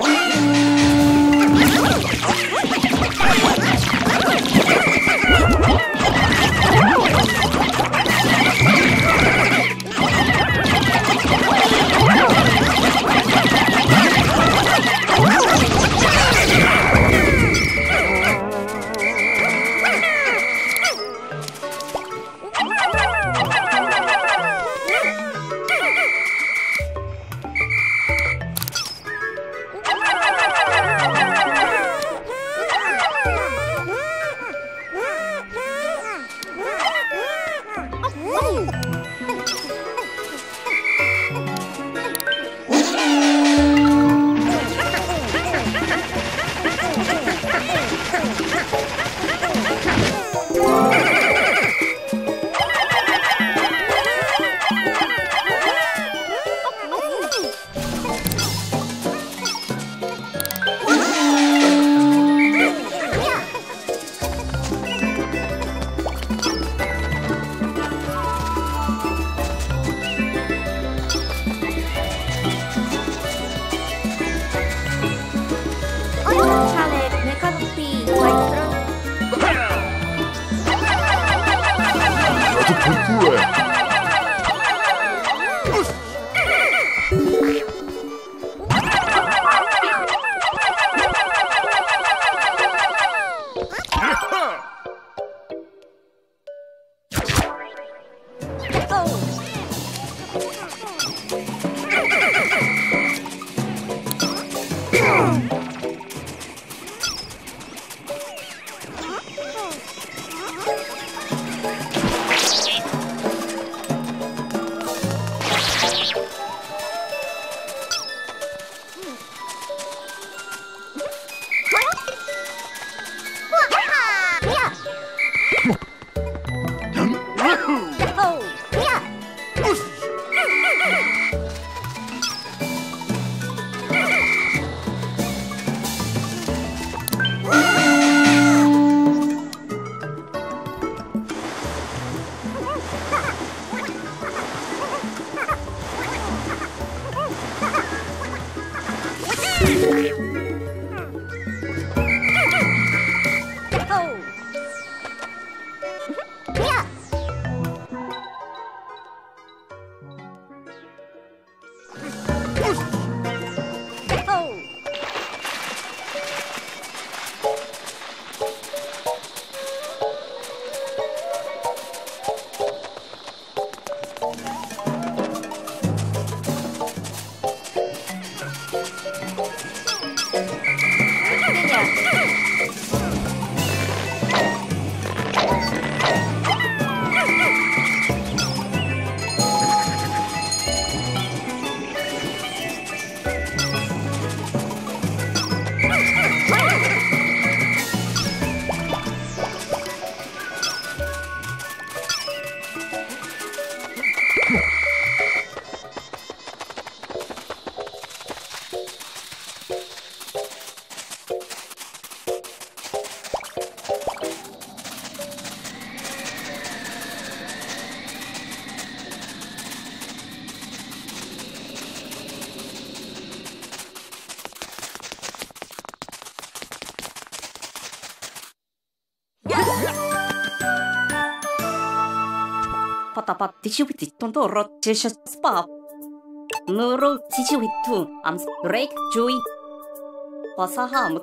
차 time. Patapat tisiwiti tontoro tisha spa. Muro tisiwitu am rake jui. Pasaha mut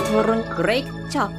ធរន Great Job